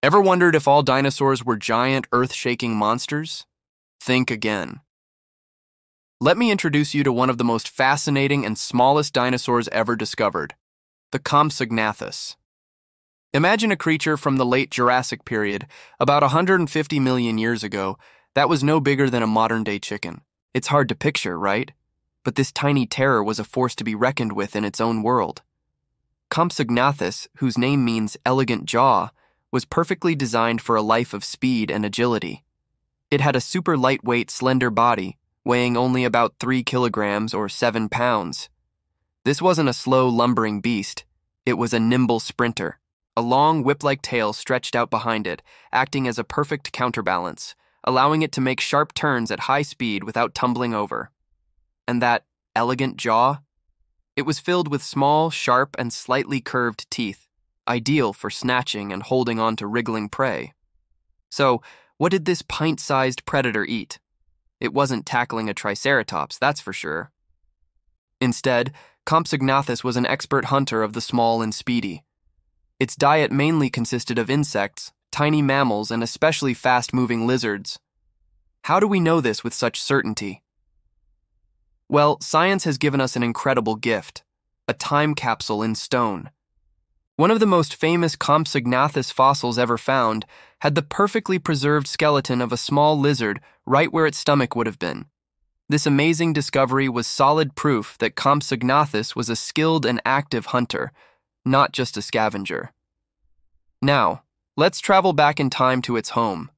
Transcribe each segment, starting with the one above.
Ever wondered if all dinosaurs were giant, earth shaking monsters? Think again. Let me introduce you to one of the most fascinating and smallest dinosaurs ever discovered the Compsognathus. Imagine a creature from the late Jurassic period, about 150 million years ago, that was no bigger than a modern day chicken. It's hard to picture, right? But this tiny terror was a force to be reckoned with in its own world. Compsognathus, whose name means elegant jaw, was perfectly designed for a life of speed and agility. It had a super lightweight, slender body, weighing only about 3 kilograms or 7 pounds. This wasn't a slow, lumbering beast, it was a nimble sprinter. A long, whip like tail stretched out behind it, acting as a perfect counterbalance, allowing it to make sharp turns at high speed without tumbling over. And that elegant jaw? It was filled with small, sharp, and slightly curved teeth, ideal for snatching and holding on to wriggling prey. So, what did this pint sized predator eat? It wasn't tackling a triceratops, that's for sure. Instead, Compsognathus was an expert hunter of the small and speedy. Its diet mainly consisted of insects, tiny mammals, and especially fast moving lizards. How do we know this with such certainty? Well, science has given us an incredible gift a time capsule in stone. One of the most famous Compsognathus fossils ever found had the perfectly preserved skeleton of a small lizard right where its stomach would have been. This amazing discovery was solid proof that Compsognathus was a skilled and active hunter, not just a scavenger. Now, let's travel back in time to its home.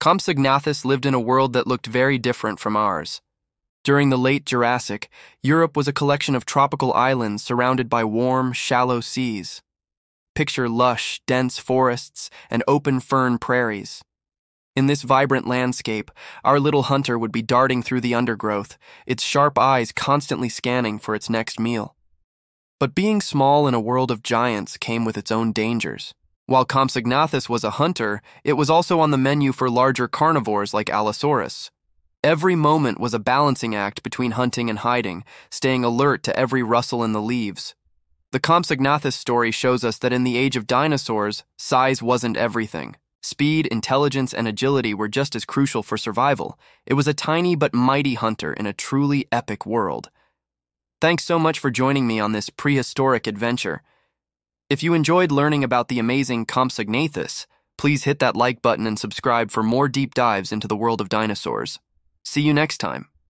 Compsognathus lived in a world that looked very different from ours. During the late Jurassic, Europe was a collection of tropical islands surrounded by warm, shallow seas. Picture lush, dense forests and open fern prairies. In this vibrant landscape, our little hunter would be darting through the undergrowth, its sharp eyes constantly scanning for its next meal. But being small in a world of giants came with its own dangers. While Compsognathus was a hunter, it was also on the menu for larger carnivores like Allosaurus. Every moment was a balancing act between hunting and hiding, staying alert to every rustle in the leaves. The Compsognathus story shows us that in the age of dinosaurs, size wasn't everything. Speed, intelligence, and agility were just as crucial for survival. It was a tiny but mighty hunter in a truly epic world. Thanks so much for joining me on this prehistoric adventure. If you enjoyed learning about the amazing Compsognathus, please hit that like button and subscribe for more deep dives into the world of dinosaurs. See you next time.